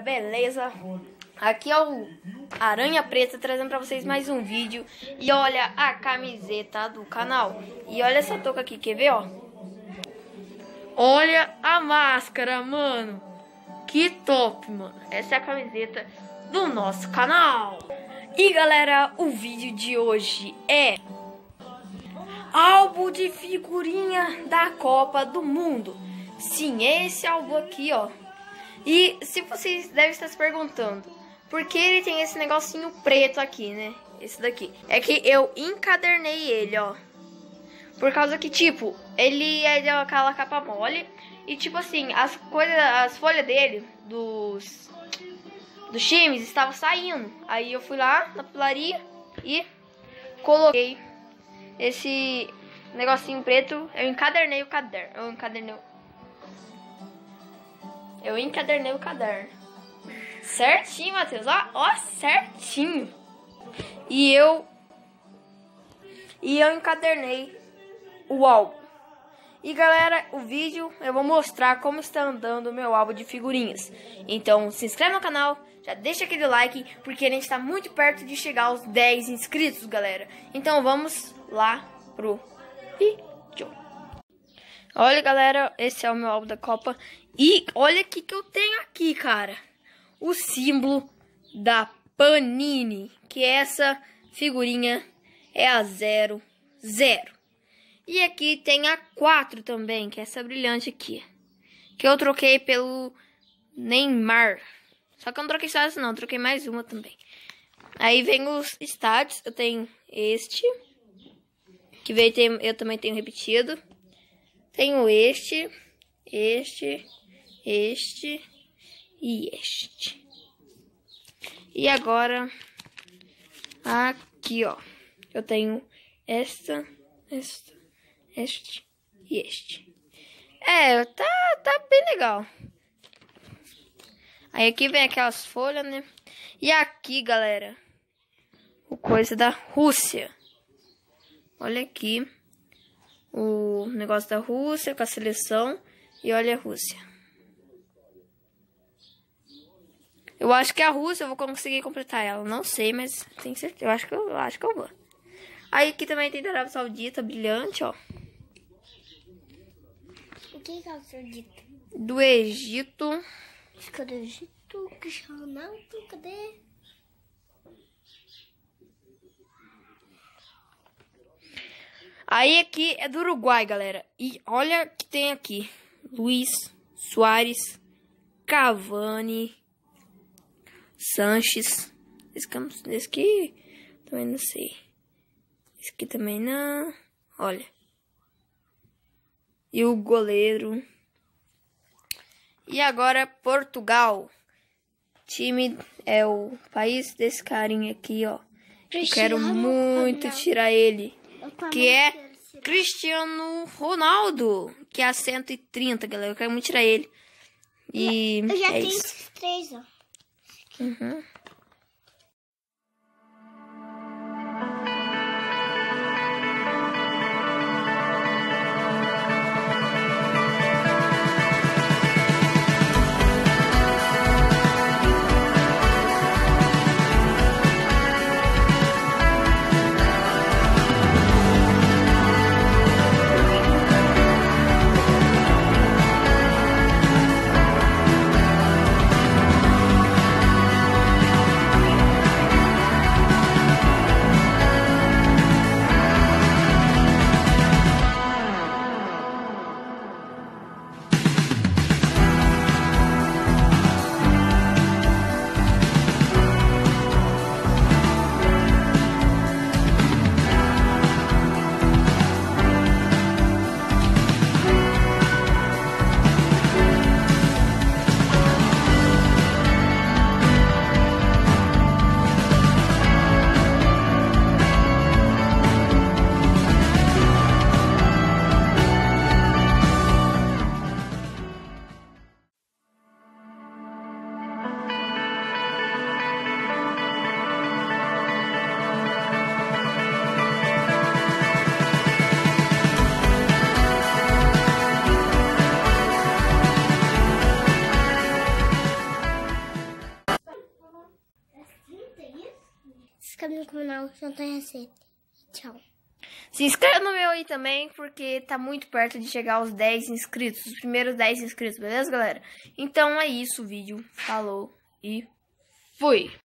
galera, beleza? Aqui é o Aranha Preta trazendo pra vocês mais um vídeo. E olha a camiseta do canal. E olha essa touca aqui, quer ver, ó? Olha a máscara, mano. Que top, mano. Essa é a camiseta do nosso canal. E galera, o vídeo de hoje é Álbum de figurinha da Copa do Mundo. Sim, esse álbum aqui, ó e se vocês devem estar se perguntando, por que ele tem esse negocinho preto aqui, né? Esse daqui. É que eu encadernei ele, ó. Por causa que, tipo, ele é aquela capa mole. E, tipo assim, as coisas, as folhas dele, dos, dos times, estavam saindo. Aí eu fui lá na pilaria e coloquei esse negocinho preto. Eu encadernei o caderno. Eu encadernei eu encadernei o caderno. Certinho, Matheus. Ó, ó, certinho. E eu... E eu encadernei o álbum. E galera, o vídeo eu vou mostrar como está andando o meu álbum de figurinhas. Então se inscreve no canal, já deixa aquele like, porque a gente está muito perto de chegar aos 10 inscritos, galera. Então vamos lá pro vídeo. Olha galera, esse é o meu álbum da Copa. E olha o que, que eu tenho aqui, cara. O símbolo da Panini. Que essa figurinha é a 00. E aqui tem a 4 também, que é essa brilhante aqui. Que eu troquei pelo Neymar. Só que eu não troquei só essa não, troquei mais uma também. Aí vem os estádios. Eu tenho este. Que veio, eu também tenho repetido. Tenho este, este este e este. E agora, aqui, ó, eu tenho esta, esta, este e este. É, tá, tá bem legal. Aí aqui vem aquelas folhas, né? E aqui, galera, o coisa da Rússia. Olha aqui o negócio da Rússia com a seleção e olha a Rússia. Eu acho que a Rússia eu vou conseguir completar ela. Não sei, mas tenho certeza. Eu acho que eu, eu acho que eu vou. Aí aqui também tem da Arábia Saudita, brilhante, ó. O que é Arábia Saudita? Do Egito. Fica do Egito, Cristiano Ronaldo, cadê? Aí aqui é do Uruguai, galera. E olha que tem aqui. Luiz Soares, Cavani, Sanches. Esse, esse aqui também não sei. Esse aqui também não. Olha. E o goleiro. E agora Portugal. Time é o país desse carinha aqui, ó. Eu quero muito tirar ele. Que é Cristiano Ronaldo. Que é a 130, galera. Eu quero muito tirar ele. E eu já é tenho isso. esses três, ó. Mm-hmm. Inscreve no canal Jantar Receita. Tchau. Se inscreva no meu aí também, porque tá muito perto de chegar aos 10 inscritos. Os primeiros 10 inscritos, beleza, galera? Então é isso o vídeo. Falou e fui!